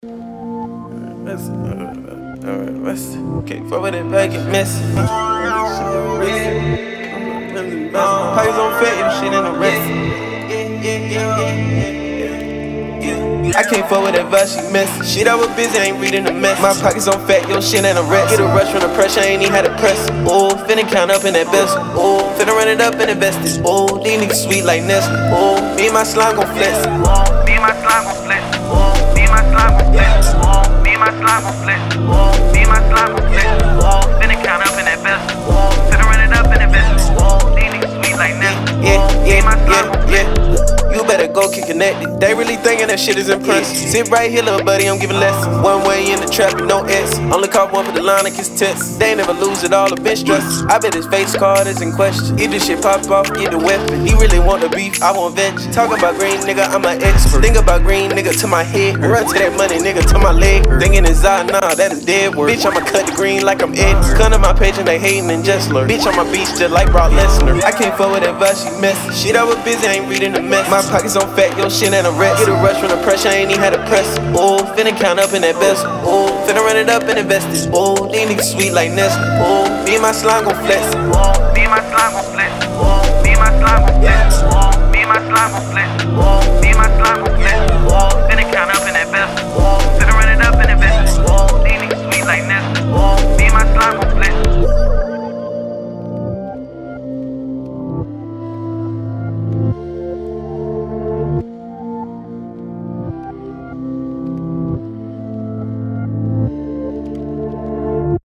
Messy. Alright, messy. Can't fuck with it, bag it messy. Pockets on fat, you shit in the rest. I fuck with that vibe, she messy. Shit, I was busy, ain't reading the mess. My pockets on fat, yo, shit ain't a rest. Get a rush from the pressure, ain't even had to press. Oh, finna count up in that best. Oh, finna run it up and invest it. Oh, these niggas sweet like Nestle. Oh, me and my slime gon' flex. Me and my slime gon' flex. Me connected. They really thinking that shit is impressive. Sit right here, little buddy, I'm giving lessons. One way in the trap, no S. Only caught one for the line, like his test. They ain't never lose it all, the stress. I bet his face card is in question. If this shit pop off, get the weapon. He really want the beef, I want veg. Talk about green, nigga, I'm an expert. Think about green, nigga, to my head. Run to that money, nigga, to my leg. Thinking it's out, nah, that is dead work. Bitch, I'ma cut the green like I'm Ed. Come to my page and they hating and just lurk. Bitch, on my beach just like Brock Lesnar. I can't that vibe, she messy. Shit, I was busy, ain't reading the mess. My pockets on fat, yo, shit ain't a rest. Get a rush from the pressure, I ain't even had to press. Oh, finna count up in that best. Oh, finna run it up and invest it. Oh, these niggas sweet like Nestle. Oh, me and my slime gon' flex. Me